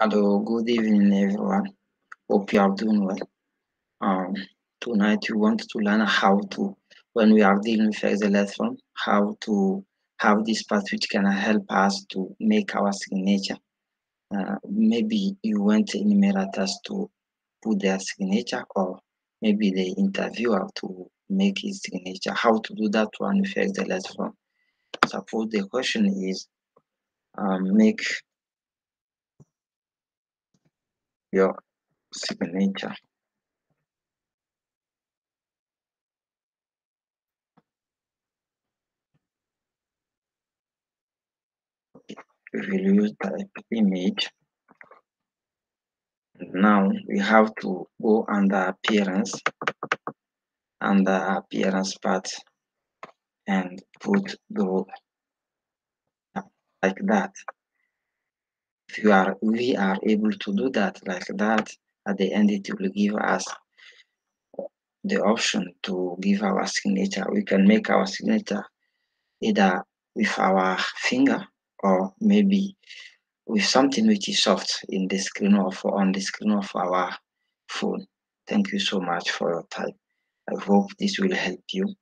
Hello, good evening, everyone. Hope you are doing well. Um, tonight we want to learn how to, when we are dealing with XLS form, how to have this part which can help us to make our signature. Uh, maybe you want enumerators to put their signature or maybe the interviewer to make his signature. How to do that one with XLS form? Suppose the question is um, make your signature. We will use type image. Now we have to go under appearance, under appearance part and put the like that. If are we are able to do that like that, at the end it will give us the option to give our signature. We can make our signature either with our finger or maybe with something which is soft in the screen of on the screen of our phone. Thank you so much for your time. I hope this will help you.